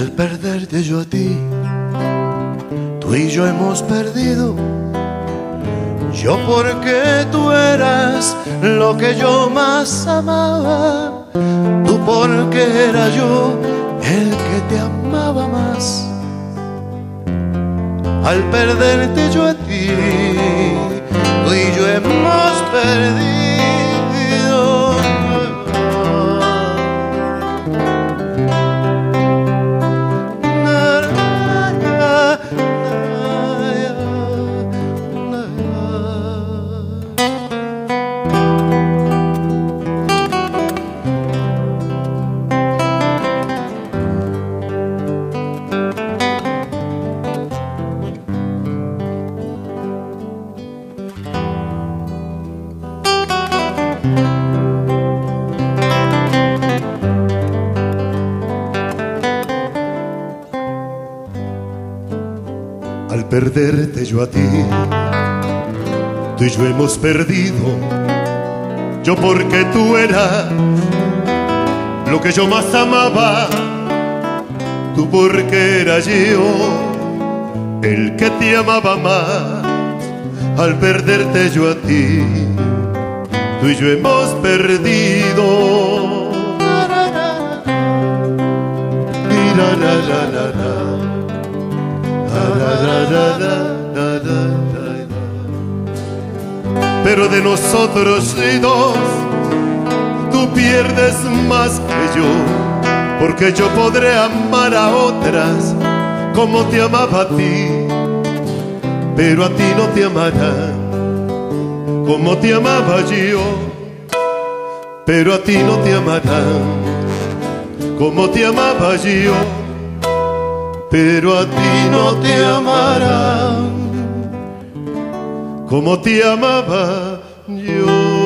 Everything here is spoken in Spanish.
perderte yo a ti, tú y yo hemos perdido. Yo porque tú eras lo que yo más amaba, tú porque era yo el que te amaba más. Al perderte yo a ti, tú y yo hemos perdido. Perderte yo a ti. Tú y yo hemos perdido, yo porque tú eras lo que yo más amaba, tú porque era yo el que te amaba más. Al perderte yo a ti, tú y yo hemos perdido. Pero de nosotros dos, tú pierdes más que yo, porque yo podré amar a otras como te amaba a ti, pero a ti no te amarán como te amaba yo, pero a ti no te amarán como te amaba yo pero a ti no te amarán como te amaba yo.